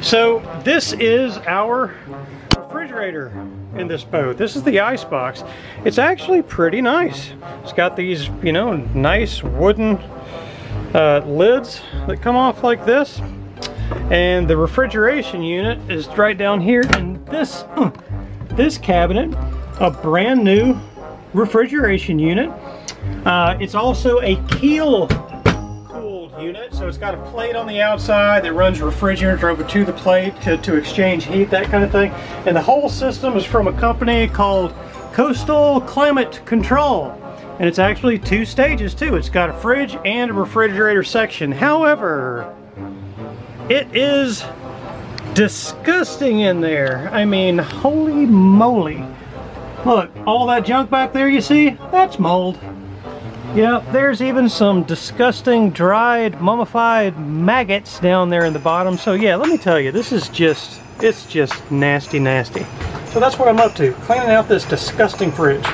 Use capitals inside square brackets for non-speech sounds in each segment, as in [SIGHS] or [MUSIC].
So this is our refrigerator in this boat. This is the ice box. It's actually pretty nice. It's got these, you know, nice wooden uh, lids that come off like this. And the refrigeration unit is right down here in this, [CLEARS THROAT] this cabinet, a brand new refrigeration unit. Uh, it's also a keel unit, so it's got a plate on the outside that runs refrigerant over to the plate to, to exchange heat, that kind of thing. And the whole system is from a company called Coastal Climate Control. And it's actually two stages too. It's got a fridge and a refrigerator section. However, it is disgusting in there. I mean, holy moly. Look, all that junk back there you see, that's mold. Yeah, there's even some disgusting dried mummified maggots down there in the bottom. So yeah, let me tell you, this is just, it's just nasty, nasty. So that's what I'm up to, cleaning out this disgusting fridge.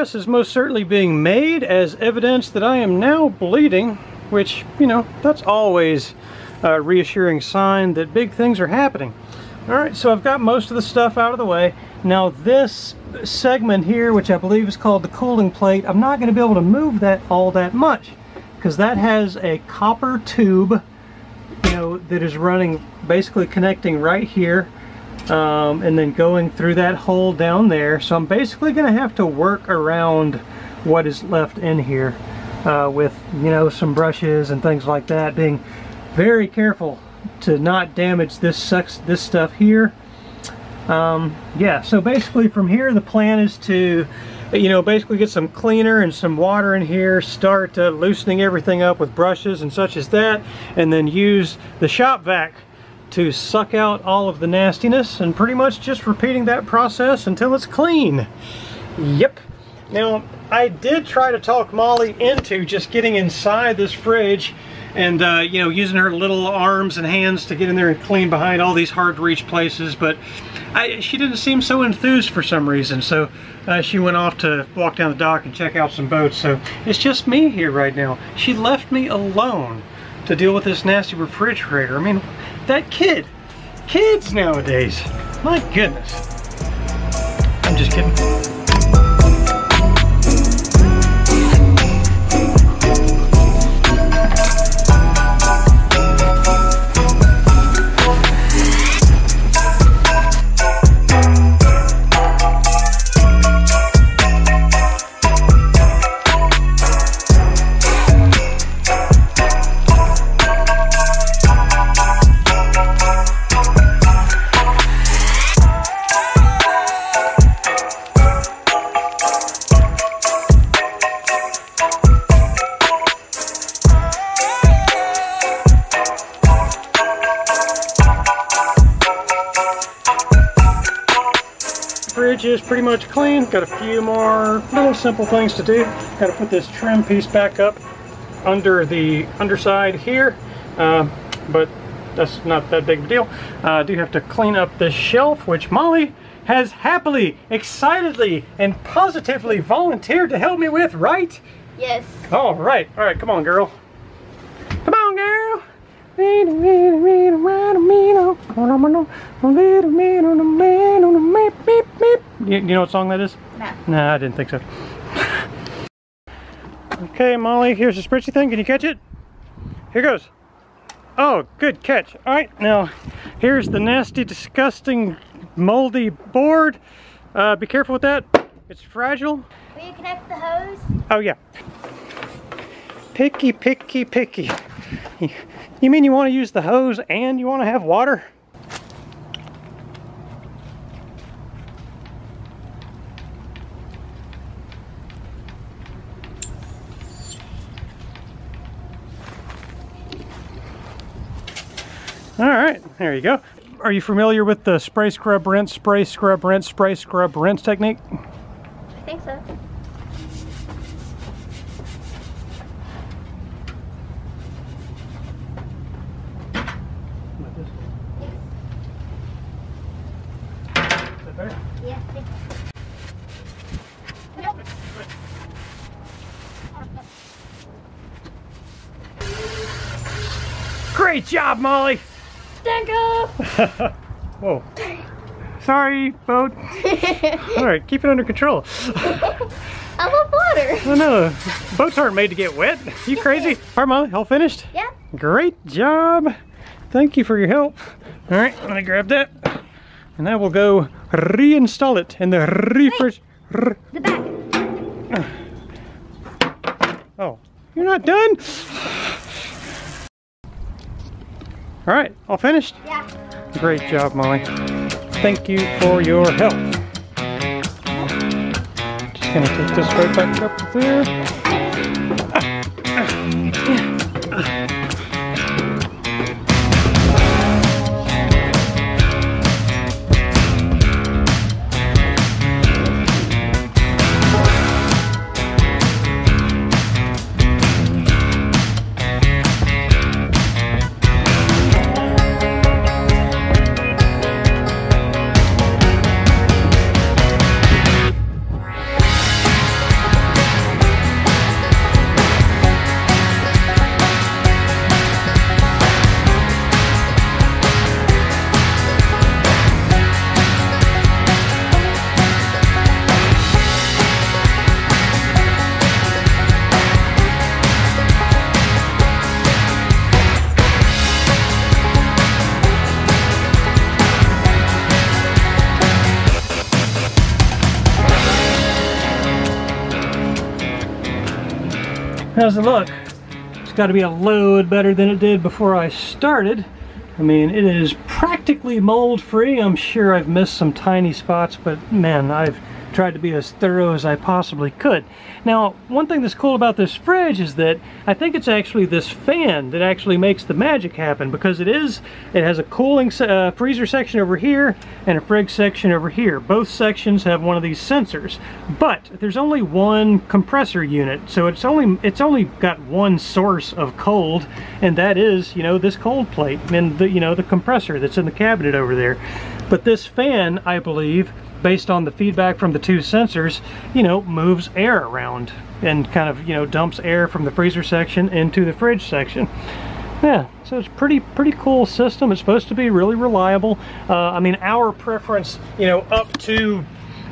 Progress is most certainly being made as evidence that I am now bleeding, which, you know, that's always a reassuring sign that big things are happening. All right, so I've got most of the stuff out of the way. Now this segment here, which I believe is called the cooling plate, I'm not gonna be able to move that all that much because that has a copper tube, you know, that is running, basically connecting right here um, and then going through that hole down there. So I'm basically going to have to work around what is left in here uh, with, you know, some brushes and things like that, being very careful to not damage this sucks this stuff here. Um, yeah, so basically from here the plan is to you know, basically get some cleaner and some water in here, start uh, loosening everything up with brushes and such as that, and then use the shop vac to suck out all of the nastiness and pretty much just repeating that process until it's clean. Yep. Now, I did try to talk Molly into just getting inside this fridge and, uh, you know, using her little arms and hands to get in there and clean behind all these hard to reach places, but I, she didn't seem so enthused for some reason, so uh, she went off to walk down the dock and check out some boats, so it's just me here right now. She left me alone to deal with this nasty refrigerator. I mean, that kid. Kids nowadays. My goodness. I'm just kidding. Pretty much clean. Got a few more little simple things to do. Got to put this trim piece back up under the underside here, uh, but that's not that big of a deal. Uh, I do have to clean up this shelf, which Molly has happily, excitedly, and positively volunteered to help me with, right? Yes. All right, all right, come on, girl. Come on, girl. You, you know what song that is? No. Nah, I didn't think so. okay, Molly, here's the spritzy thing. Can you catch it? Here goes. Oh, good catch. All right, now here's the nasty, disgusting, moldy board. Uh, be careful with that. It's fragile. Will you connect the hose? Oh, yeah. Picky, picky, picky. You mean you want to use the hose and you want to have water? There you go. Are you familiar with the spray, scrub, rinse, spray, scrub, rinse, spray, scrub, rinse technique? I think so. Yeah. Nope. Great job, Molly. Thank you. [LAUGHS] Whoa. Sorry, boat. [LAUGHS] All right, keep it under control. I love water. Oh no, boats aren't made to get wet. You crazy? [LAUGHS] All right, Molly, all finished? Yeah. Great job. Thank you for your help. All right, I'm gonna grab that. And I will go reinstall it in the refresh. The back. Oh, you're not done? All right, all finished? Yeah. Great job, Molly. Thank you for your help. Just gonna take this right back up there. How's it look? It's got to be a load better than it did before I started. I mean, it is practically mold free. I'm sure I've missed some tiny spots, but man, I've tried to be as thorough as I possibly could. Now, one thing that's cool about this fridge is that I think it's actually this fan that actually makes the magic happen because it is, it has a cooling uh, freezer section over here and a fridge section over here. Both sections have one of these sensors, but there's only one compressor unit, so it's only it's only got one source of cold, and that is, you know, this cold plate and the you know the compressor that's in the cabinet over there. But this fan, I believe, based on the feedback from the two sensors, you know, moves air around and kind of, you know, dumps air from the freezer section into the fridge section. Yeah, so it's pretty pretty cool system. It's supposed to be really reliable. Uh, I mean, our preference, you know, up to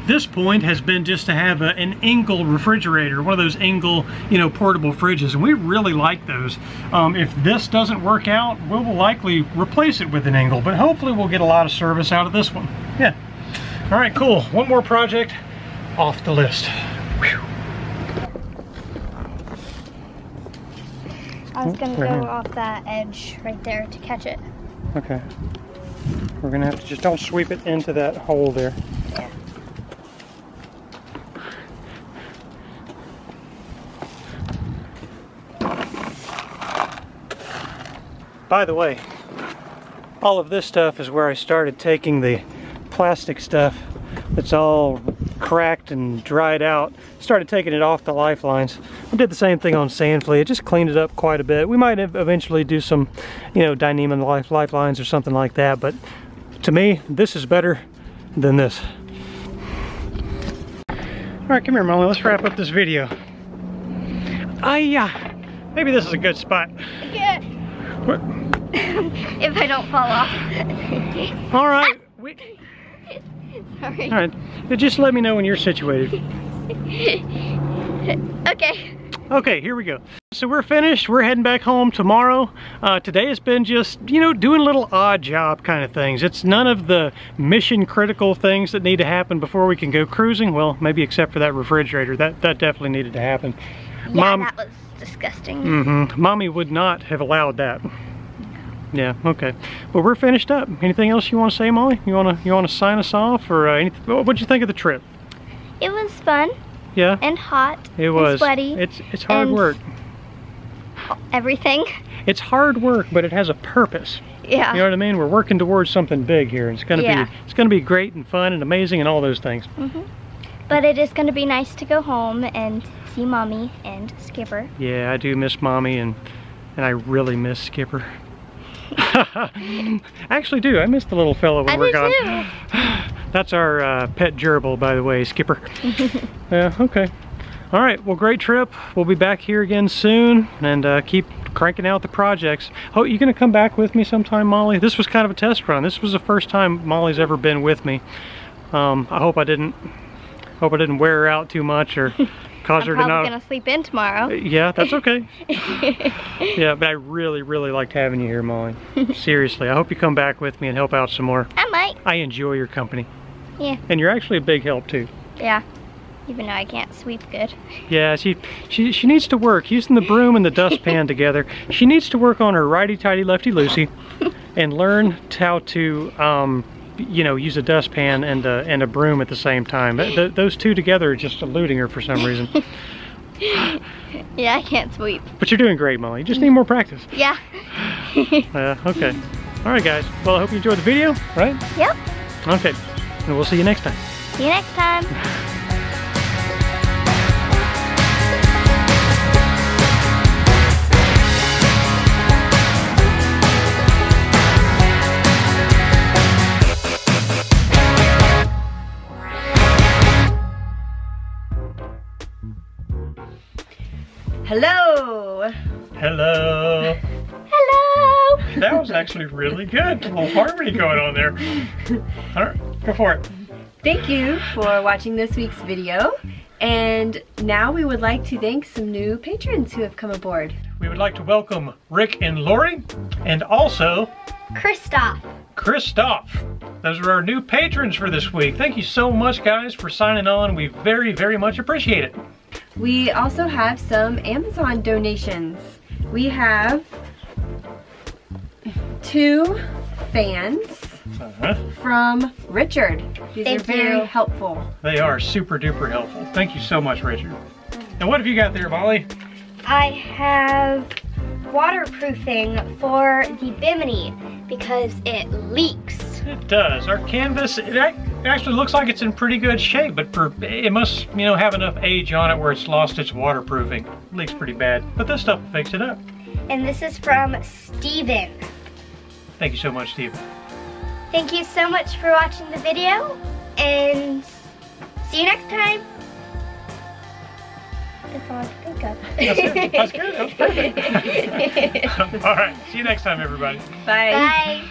this point has been just to have a, an Engel refrigerator, one of those Engel, you know, portable fridges, and we really like those. Um, if this doesn't work out, we will likely replace it with an Engel, but hopefully we'll get a lot of service out of this one. Yeah. All right, cool. One more project off the list. Whew. I was gonna Right go here. off that edge right there to catch it. Okay. We're gonna have to just don't sweep it into that hole there. Yeah. By the way, all of this stuff is where I started taking the plastic stuff that's all cracked and dried out. Started taking it off the lifelines. I did the same thing on sand flea. It just cleaned it up quite a bit. We might eventually do some, you know, Dyneema life lifelines or something like that. But to me, this is better than this. All right, come here, Molly. Let's wrap up this video. I, uh, maybe this is a good spot. Yeah. What? [LAUGHS] if I don't fall off. All right. We, [LAUGHS] Sorry. all right. Just let me know when you're situated. [LAUGHS] Okay. Okay, here we go. So we're finished. We're heading back home tomorrow. Uh, today has been just, you know, doing little odd job kind of things. It's none of the mission critical things that need to happen before we can go cruising. Well, maybe except for that refrigerator. That, that definitely needed to happen. Yeah, Mom- that was disgusting. Mm-hmm. Mommy would not have allowed that. Yeah, okay. But we're finished up. Anything else you want to say, Molly? You want to you want to sign us off, or uh, anything? What'd you think of the trip? It was fun Yeah, and hot. it was. And sweaty. It's it's hard work. everything. It's hard work, but it has a purpose. Yeah. You know what I mean? We're working towards something big here. It's gonna Yeah. be it's gonna be great and fun and amazing and all those things. But it is going to be nice to go home and see mommy and Skipper. Yeah, I do miss mommy and and I really miss Skipper. I [LAUGHS] actually do. I miss the little fellow when I we're gone. too. [SIGHS] That's our uh, pet gerbil, by the way, Skipper. [LAUGHS] yeah, okay. All right, well, great trip. We'll be back here again soon and uh, keep cranking out the projects. Oh, you gonna come back with me sometime, Molly? This was kind of a test run. This was the first time Molly's ever been with me. Um, I hope I didn't hope I didn't wear her out too much or [LAUGHS] cause I'm her to not. going to sleep in tomorrow. Yeah, that's okay. [LAUGHS] yeah, but I really, really liked having you here, Molly. Seriously, I hope you come back with me and help out some more. I might. I enjoy your company. Yeah. And you're actually a big help too. Yeah. Even though I can't sweep good. Yeah, she, she she needs to work using the broom and the dustpan [LAUGHS] together. She needs to work on her righty tighty lefty loosey, and learn how to um, you know use a dustpan and a, and a broom at the same time. Th- th- those two together are just eluding her for some reason. [LAUGHS] Yeah, I can't sweep. But you're doing great, Molly. You just need more practice. Yeah. [LAUGHS] Uh, okay. All right, guys. Well, I hope you enjoyed the video. Right? Yep. Okay. And we'll see you next time. See you next time. [LAUGHS] actually really good. A little harmony going on there. All right, go for it. Thank you for watching this week's video. And now we would like to thank some new patrons who have come aboard. We would like to welcome Rick and Lori, and also Kristoff. Christoph. Those are our new patrons for this week. Thank you so much, guys, for signing on. We very, very much appreciate it. We also have some Amazon donations. We have two fans Uh-huh. from Richard. These Thank are very you. helpful. They are super duper helpful. Thank you so much, Richard. And what have you got there, Molly? I have waterproofing for the Bimini because it leaks. It does. Our canvas, it actually looks like it's in pretty good shape, but for, it must, you know, have enough age on it where it's lost its waterproofing. It leaks pretty bad, but this stuff will fix it up. And this is from Steven. Thank you so much, Steve. Thank you so much for watching the video and see you next time. That's all I can think of. That's good. That's good. That was perfect. [LAUGHS] [LAUGHS] All right. See you next time, everybody. Bye. Bye.